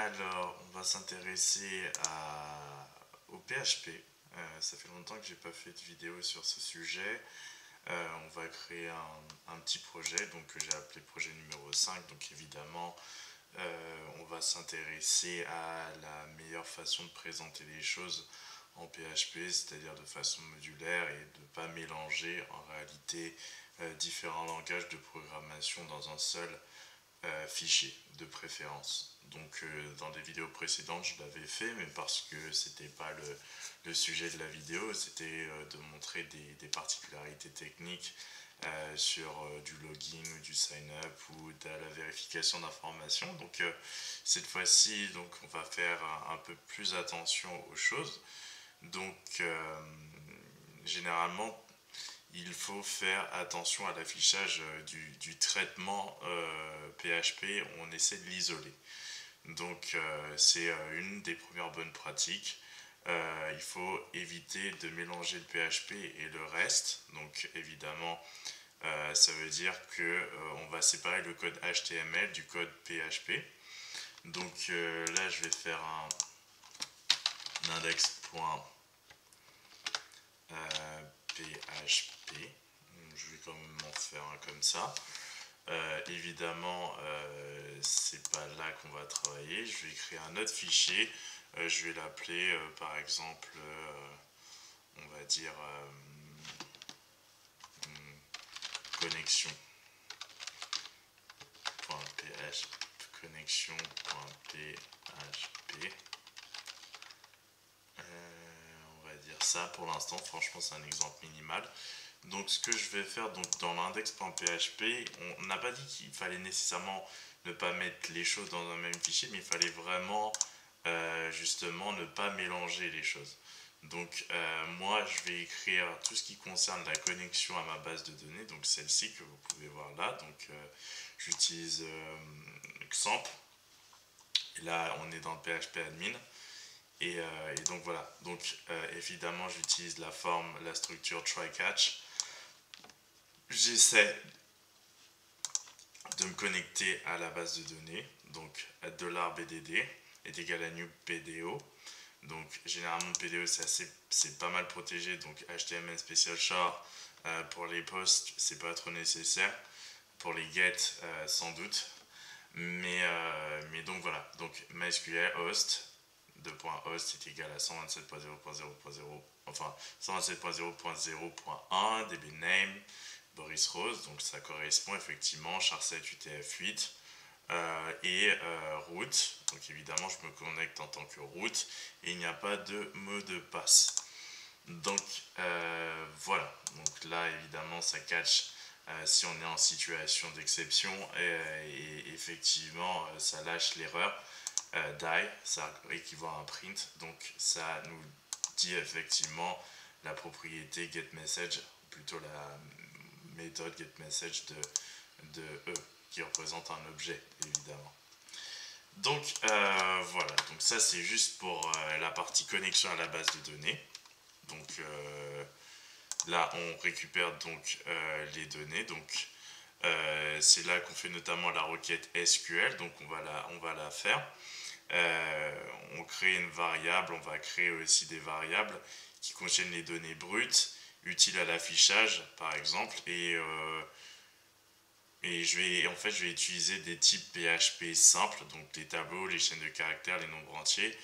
Alors, on va s'intéresser au PHP. Euh, ça fait longtemps que j'ai pas fait de vidéo sur ce sujet. Euh, on va créer un, petit projet que j'ai appelé projet numéro 5. Donc évidemment, euh, on va s'intéresser à la meilleure façon de présenter les choses en PHP, c'est-à-dire de façon modulaire et de ne pas mélanger en réalité différents langages de programmation dans un seul fichier de préférence. Donc dans des vidéos précédentes, je l'avais fait, mais parce que c'était pas le, sujet de la vidéo, c'était euh, de montrer des, particularités techniques euh, sur euh, du login ou du sign-up ou de la vérification d'informations. Donc cette fois-ci, donc on va faire un, peu plus attention aux choses. Donc généralement, il faut faire attention à l'affichage du, traitement PHP. On essaie de l'isoler. Donc c'est une des premières bonnes pratiques. Euh, il faut éviter de mélanger le PHP et le reste. Donc évidemment, euh, ça veut dire que euh, on va séparer le code HTML du code PHP. Donc là, je vais faire un, index.php. je vais quand même en faire un comme ça. évidemment, c'est pas là qu'on va travailler. Je vais créer un autre fichier euh, je vais l'appeler euh, par exemple, euh, on va dire connexion. connexion.php on va dire ça pour l'instant franchement c'est un exemple minimal donc ce que je vais faire donc dans l'index.php on n'a pas dit qu'il fallait nécessairement ne pas mettre les choses dans un même fichier mais il fallait vraiment euh, justement ne pas mélanger les choses. Donc euh, moi je vais écrire tout ce qui concerne la connexion à ma base de données, donc celle-ci que vous pouvez voir là. Donc euh, j'utilise Xampp. Et là on est dans le PHP admin. Et, et donc voilà, donc évidemment j'utilise la forme, la structure try catch. J'essaie de me connecter à la base de données, donc $BDD est égal à new PDO. Donc généralement PDO c'est pas mal protégé, donc HTML special char euh, pour les posts c'est pas trop nécessaire, pour les get euh, sans doute. Mais, euh, mais donc voilà, donc MySQL host, de .host est égal à 127.0.0.0, enfin 127.0.0.1, db name, Boris Rose, donc ça correspond effectivement char7 UTF-8 euh, et euh, route. Donc évidemment, je me connecte en tant que route et il n'y a pas de mot de passe. Donc euh, voilà, donc là évidemment ça catch si on est en situation d'exception et, effectivement ça lâche l'erreur die, ça équivaut à un print, donc ça nous dit effectivement la propriété getMessage, plutôt la méthode getMessage de, de E qui représente un objet, évidemment. Donc euh, voilà, donc ça c'est juste pour euh, la partie connexion à la base de données. Donc euh, là on récupère donc les données. Donc c'est là qu'on fait notamment la requête SQL. Donc on va la, on va la faire. On crée une variable, on va créer aussi des variables qui contiennent les données brutes utiles à l'affichage par exemple et et je vais, en fait, je vais utiliser des types PHP simples, donc des tableaux, les chaînes de caractères, les nombres entiers.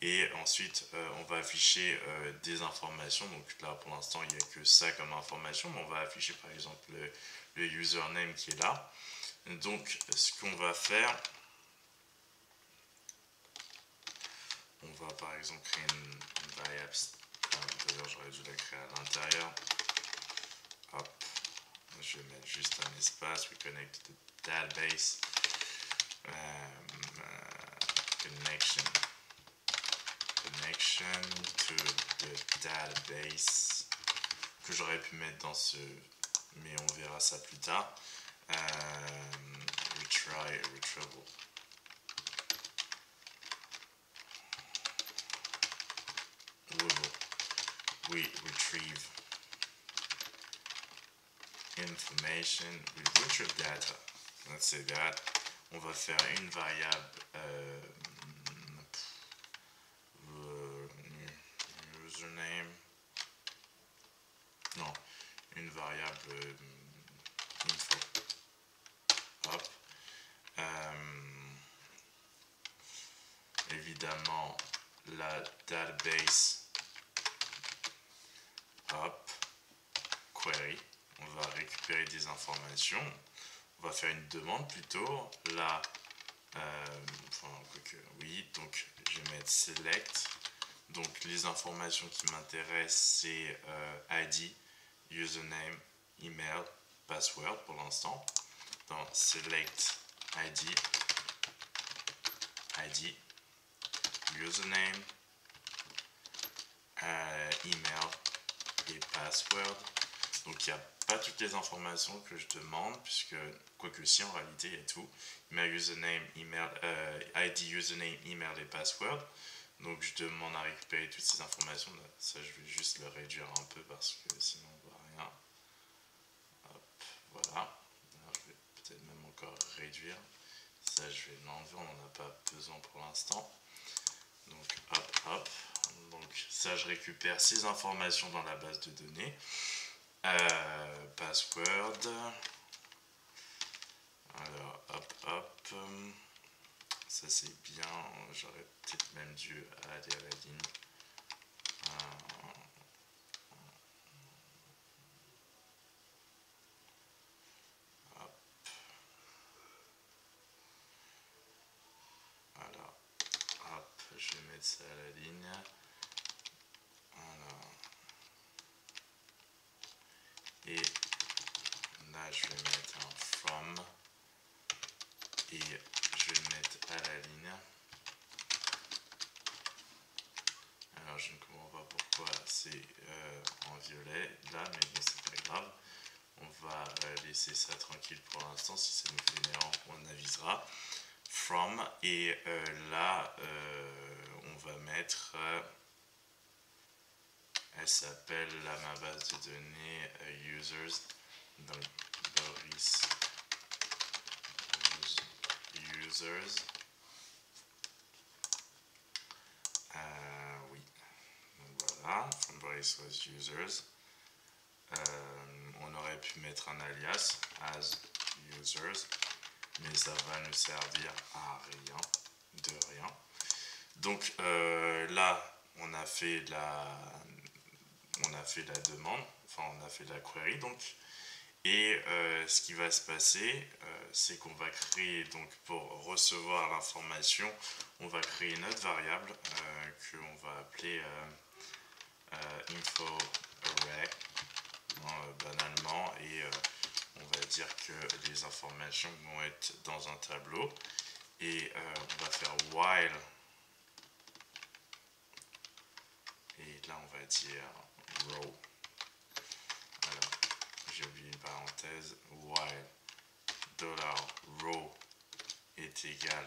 Et ensuite, euh, on va afficher euh, des informations. Donc là, pour l'instant, il n'y a que ça comme information, mais on va afficher par exemple le, username qui est là. Donc, ce qu'on va faire, on va par exemple créer une, variable. D'ailleurs, j'aurais dû la créer à l'intérieur. Hop. Je vais mettre juste un espace. We connect the database. Um, uh, connection. Connection to the database. Que j'aurais pu mettre dans ce. Mais on verra ça plus tard. Retry, retrieval. We retrieve information we retrieve data. Let's say that. On va faire une variable euh, des informations. On va faire une demande plutôt. La euh, oui, donc je vais mettre select. Donc les informations qui m'intéressent, c'est euh, ID, username, email, password pour l'instant. Dans select ID, ID, username, euh, email et password. Donc il n'y a pas toutes les informations que je demande, puisque, quoique si en réalité il y a tout, email, username, email, euh, ID, username, email et password. Donc je demande à récupérer toutes ces informations. Ça, je vais juste le réduire un peu parce que sinon on voit rien. Hop, voilà. je vais peut-être même encore réduire. Ça, je vais l'enlever, on n'en a pas besoin pour l'instant. Donc hop, hop. Donc ça, je récupère ces informations dans la base de données. Euh, password. Alors, hop, hop. Ça, c'est bien. J'aurais peut-être même dû aller à la ligne hop. Voilà. Hop, je vais mettre ça à la ligne. et là je vais mettre un from je vais le mettre à la ligne alors je ne comprends pas pourquoi c'est euh, en violet là mais c'est pas grave. On va euh, laisser ça tranquille pour l'instant. Si ça nous fait une erreur on avisera. From. Et euh, là on va mettre elle s'appelle la ma base de données users. Donc Boris users. Euh, oui. Voilà. From users. Euh, on aurait pu mettre un alias as users, mais ça va nous servir à rien, de rien. Donc là, on a fait la on a fait la demande, enfin on a fait la query donc. Et euh, ce qui va se passer, euh, c'est qu'on va créer, donc pour recevoir l'information, on va créer une autre variable euh, qu'on va appeler info array, banalement, et on va dire que les informations vont être dans un tableau. Et on va faire while, et là on va dire row. J'ai oublié une parenthèse. While dollar $row est égal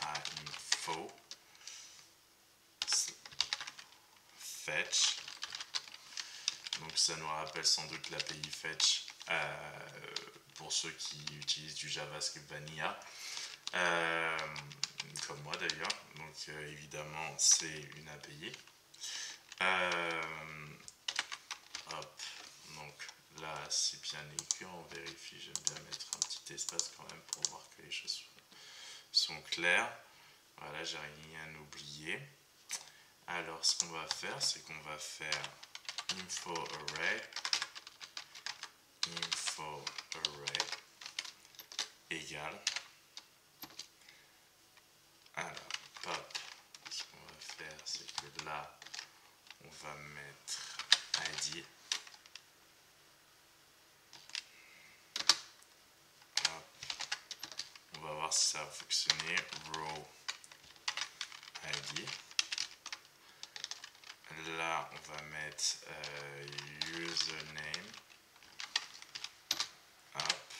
à info fetch. Donc ça nous rappelle sans doute l'API fetch euh, pour ceux qui utilisent du JavaScript Vanilla. Euh, comme moi d'ailleurs. Donc euh, évidemment c'est une API. Hop, là c'est bien écrit, on vérifie, j'aime bien mettre un petit espace quand même pour voir que les choses sont claires. Voilà, j'ai rien oublié. Alors ce qu'on va faire, c'est qu'on va faire info array, info array égale. Alors, pop, ce qu'on va faire, c'est que là, on va mettre ID On va voir si ça va fonctionner. Row ID. Là, on va mettre euh, username. Hop.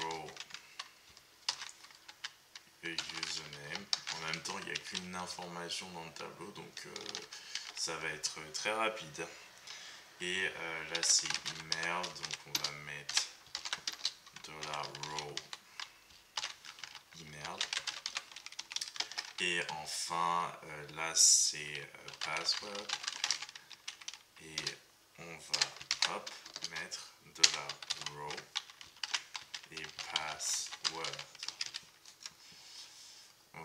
Row et username. En même temps, il n'y information dans le tableau, donc euh, ça va être très rapide. Et euh, là, c'est email, donc on va mettre row email. Et enfin, euh, là c'est password. Et on va hop mettre de la row et password.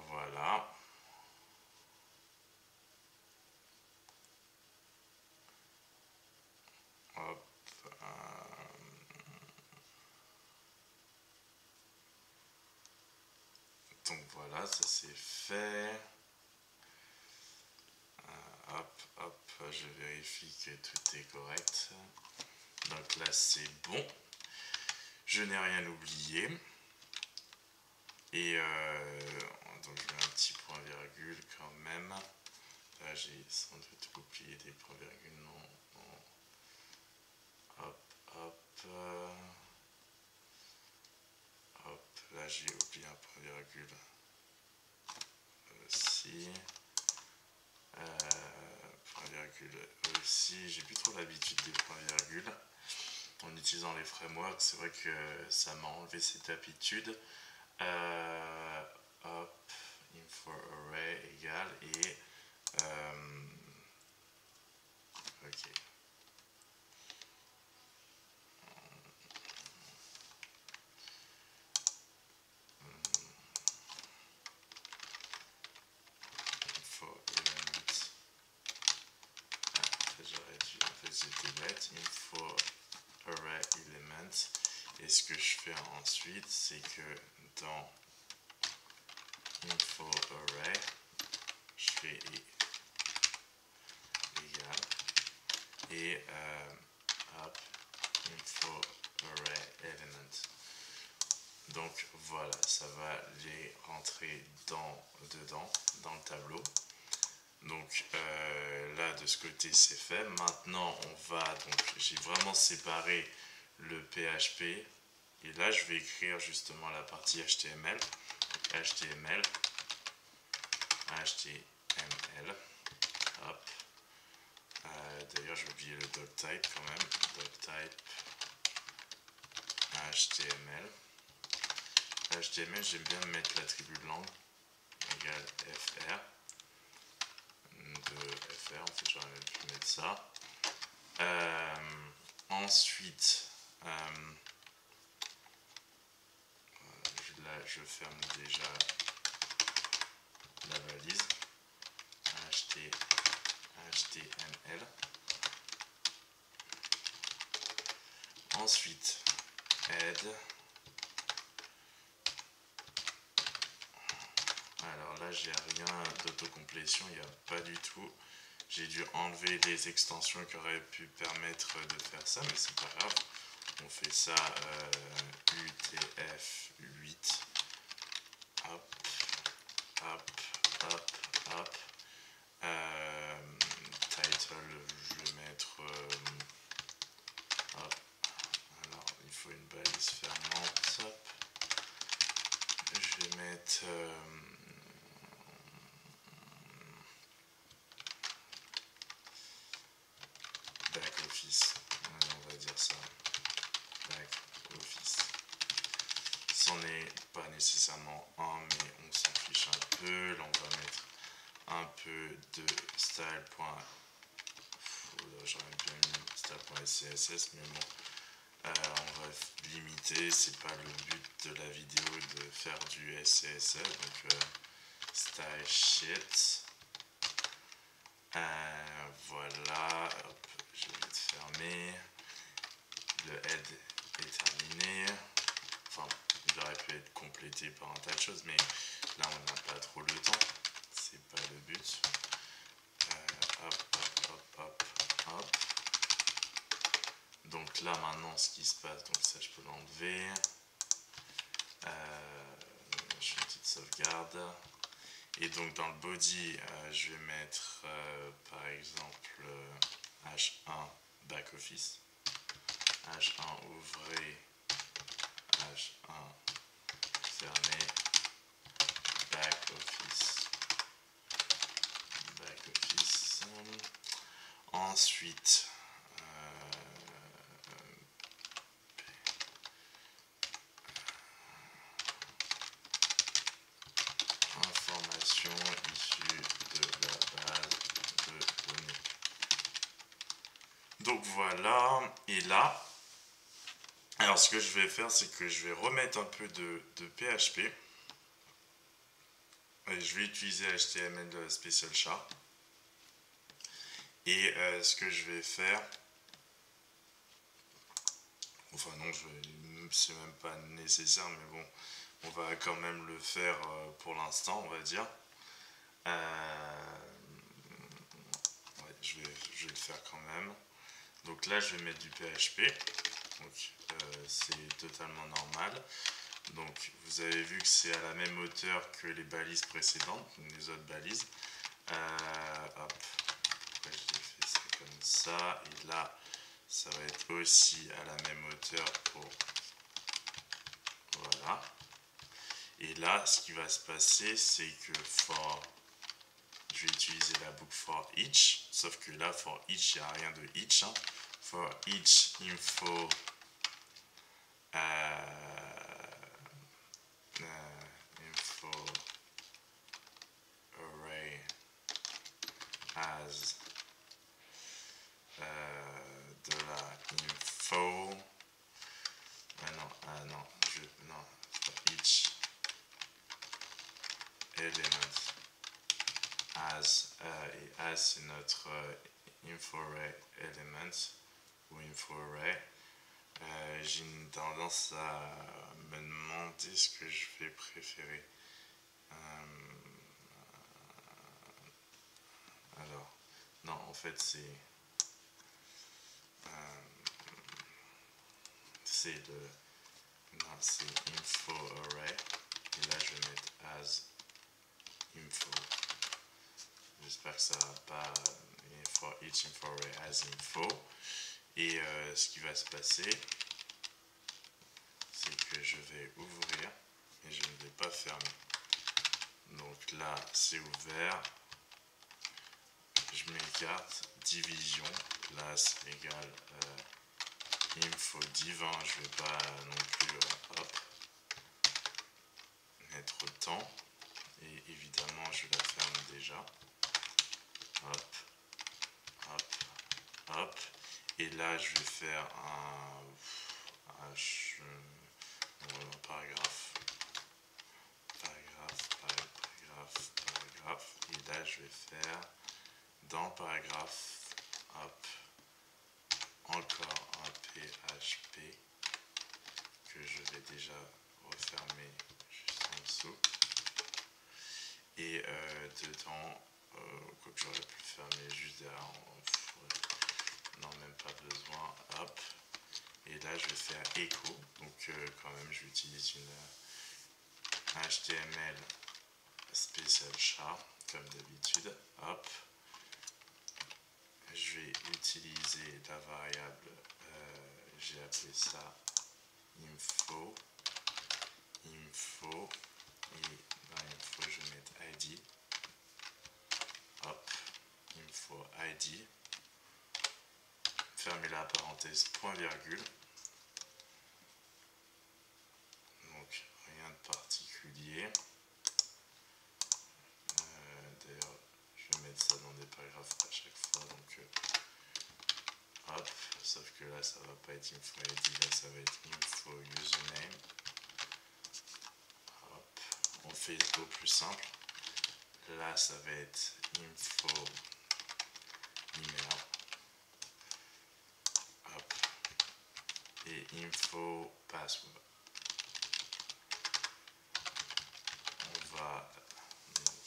Voilà. Donc voilà, ça c'est fait. Euh, hop, hop, je vérifie que tout est correct. Donc là c'est bon. Je n'ai rien oublié. Et euh, donc je mets un petit point virgule quand même. Là j'ai sans doute oublié des points virgules. Non, Hop, hop. là j'ai oublié un point virgule. Aussi. Euh, point virgule aussi. J'ai plus trop l'habitude des points virgules en utilisant les frameworks, c'est vrai que ça m'a enlevé cette habitude. Euh, hop, info array égale et euh, ok. Info element. Ah, j'aurais c'était bête. Info array element. Et ce que je fais ensuite, c'est que dans info array, je fais égal et euh, hop, info array element. Donc voilà, ça va les rentrer dans, dedans, dans le tableau. Donc euh, là de ce côté c'est fait. Maintenant on va donc j'ai vraiment séparé le PHP et là je vais écrire justement la partie HTML. HTML HTML hop. Euh, d'ailleurs j'ai oublié le doctype quand même. Doctype HTML HTML j'aime bien mettre l'attribut langue égale fr fr, en fait j'aurais pu mettre ça. Euh, ensuite, euh, là je ferme déjà la valise HTML. Ensuite, add J'ai rien d'autocomplétion, il n'y a pas du tout. J'ai dû enlever les extensions qui auraient pu permettre de faire ça, mais c'est pas grave. On fait ça UTF-8. Hop, hop, hop, hop. Euh, title, je vais mettre... Euh, hop. Alors, il faut une balise fermante. Hop. Je vais mettre... Euh, office. on va dire ça. Back office. C'en est pas nécessairement un, mais on s'en fiche un peu. Là, on va mettre un peu de style. J'aurais bien mis style.css, mais bon. Euh, on va limiter, c'est pas le but de la vidéo de faire du SCSS, donc euh, style shit. Euh, voilà, je vais te fermer. Le head est terminé. Enfin, il aurait pu être complété par un tas de choses, mais là on n'a pas trop le temps. C'est pas le but. Euh, hop, hop, hop, hop, hop. Donc là maintenant ce qui se passe, donc ça je peux l'enlever. Euh, je fais une petite sauvegarde. Et donc dans le body, euh, je vais mettre par exemple H1 back office, H1 ouvrez, H1 fermé, back office, back office. Ensuite, information issue de la base de données. Donc voilà, et là, alors ce que je vais faire, c'est que je vais remettre un peu de, PHP. Je vais utiliser HTML Special Char. Et euh, ce que je vais faire, enfin non, c'est même pas nécessaire, mais bon, on va quand même le faire euh, pour l'instant, on va dire. Euh, je, vais, le faire quand même. Donc là, je vais mettre du PHP. C'est totalement normal. Donc vous avez vu que c'est à la même hauteur que les balises précédentes, les autres balises. Comme ça. Et là, ça va être aussi à la même hauteur pour... Voilà. Et là, ce qui va se passer, c'est que for... Je vais utiliser la boucle for each. Sauf que là, for each, il n'y a rien de each. Hein. For each info... Euh, info array as euh, de la info. Ah non, ah non, je, non, each element as, euh, et as c'est notre euh, info array element ou info array. J'ai une tendance à me demander ce que je vais préférer. alors, non, en fait, c'est c'est le non c'est info array et là je vais mettre as info j'espère que ça pas for each as info. Et euh, ce qui va se passer c'est que je vais ouvrir et je ne vais pas fermer. Donc là c'est ouvert. Je m'écarte. Division. Place égale euh, info divin, je vais pas non plus euh, hop, mettre autant. Et évidemment, je la ferme déjà. Hop, hop, hop. Et là, je vais faire un, H, euh, paragraphe, paragraphe, paragraphe, paragraphe. Et là, je vais faire dans paragraphe, hop, encore un PHP que je vais déjà refermer juste en dessous. Et euh, dedans, quoi que j'aurais pu fermer juste derrière, non même pas besoin, hop. Et là je vais faire echo, donc euh, quand même j'utilise une HTML spécial char comme d'habitude, hop. Je vais utiliser la variable, euh, j'ai appelé ça info, info, et dans info je vais mettre id, hop, info id, fermez la parenthèse, point virgule, donc rien de particulier. ça dans des paragraphes à chaque fois. Donc, euh, hop, sauf que là, ça va pas être info ID, là, ça va être info username. Hop, on fait au plus simple. Là, ça va être info email. Hop, et info password. On va,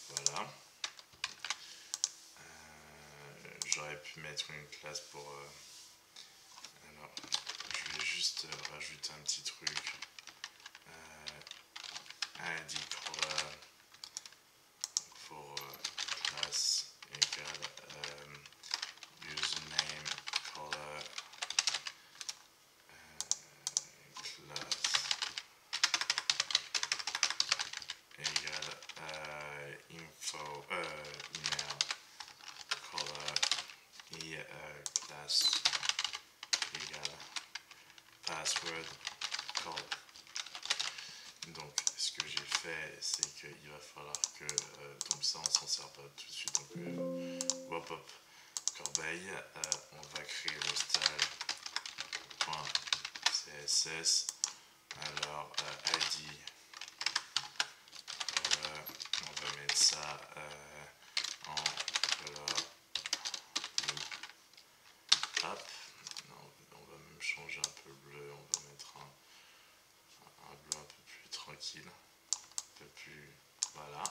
voilà. j'aurais pu mettre une classe pour... Euh, alors, je vais juste rajouter un petit truc. Euh, color pour euh, classe égale euh, username color classe égale info email color et euh, classe égale password call. Donc, ce que j'ai fait, c'est qu'il va falloir que, donc ça on s'en sert pas tout de suite, donc hop hop, corbeille, on va créer le style alors id, on va mettre ça en color hop, on va même changer un peu le bleu, on va mettre un, un bleu un peu plus tranquille, un peu plus, voilà.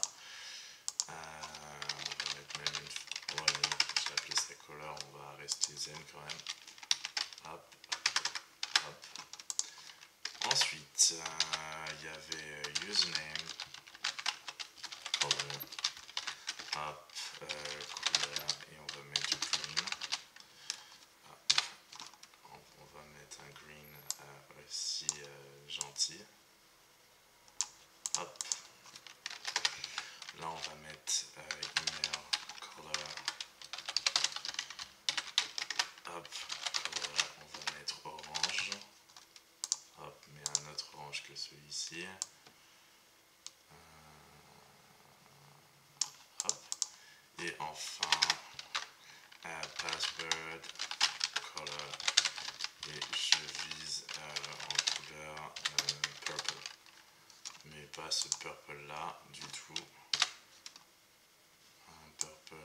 Euh, on va mettre même une, ouais, je vais appeler ça color, on va rester zen quand même. Hop, hop, hop. Ensuite, euh, il y avait username, color, hop, euh, couleur, et on va mettre du green. On va mettre un green aussi gentil. Hop. Là, on va mettre email color. Hop, color, on va mettre orange. Hop, mais un autre orange que celui-ci. hop. Et enfin, password color. Et je vise en couleur purple. Mais pas ce purple là du tout. Un purple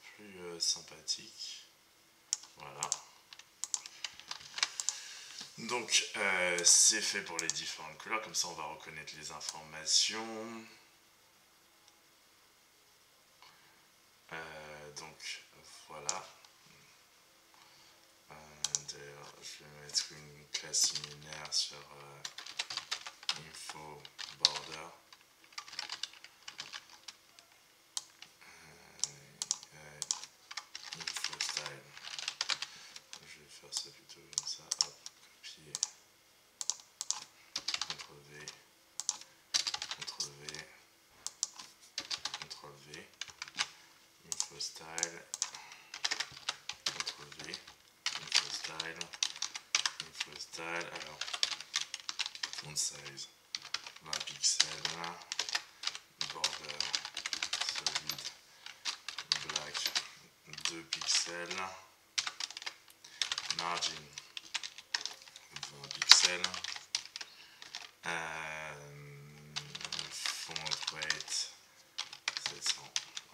plus euh, sympathique. Voilà. Donc euh, c'est fait pour les différentes couleurs. Comme ça on va reconnaître les informations. Euh, donc voilà je vais mettre une classe similaire sur info border. Euh, info style. Je vais faire ça plutôt comme ça. Hop, copier. CTRL V. 36, 20 pixels, border solid black, 2 pixels, margin, 20 pixels, euh, font weight, 700,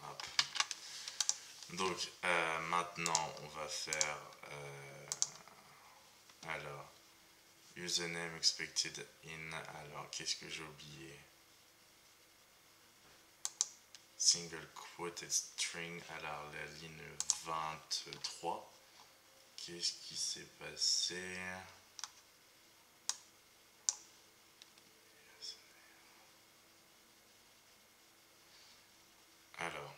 hop. Donc euh, maintenant on va faire... Euh, Username expected in. Alors, qu'est-ce que j'ai oublié? Single quoted string. Alors, la ligne 23. Qu'est-ce qui s'est passé? Alors,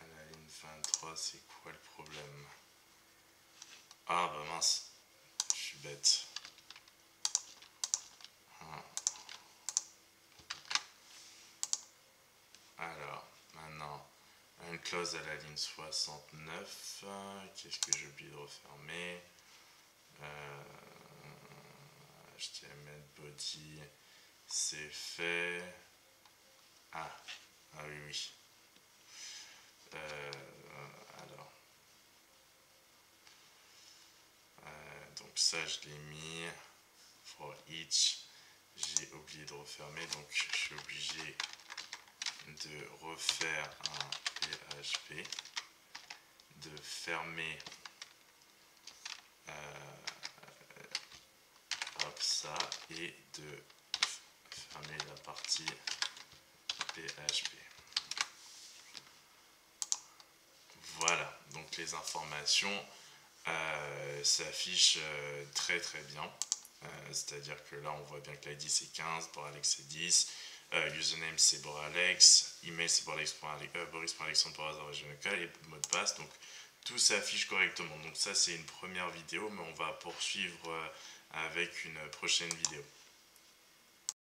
la ligne 23, c'est quoi le problème? Ah bah mince, je suis bête. Ah. Alors, maintenant, une clause à la ligne 69. Qu'est-ce que j'ai oublié de refermer? Euh, HTML body, c'est fait. Ah, ah oui, oui. Euh, alors. donc ça je l'ai mis for each. J'ai oublié de refermer donc je suis obligé de refaire un PHP de fermer euh, hop ça et de fermer la partie PHP voilà donc les informations s'affiche euh, très très bien. Euh, c'est-à-dire que là, on voit bien que l'ID c'est 15, pour Alex c'est 10, username c'est Boralex, email c'est boris.alexandre et mot de passe. Donc tout s'affiche correctement. Donc ça c'est une première vidéo, mais on va poursuivre avec une prochaine vidéo.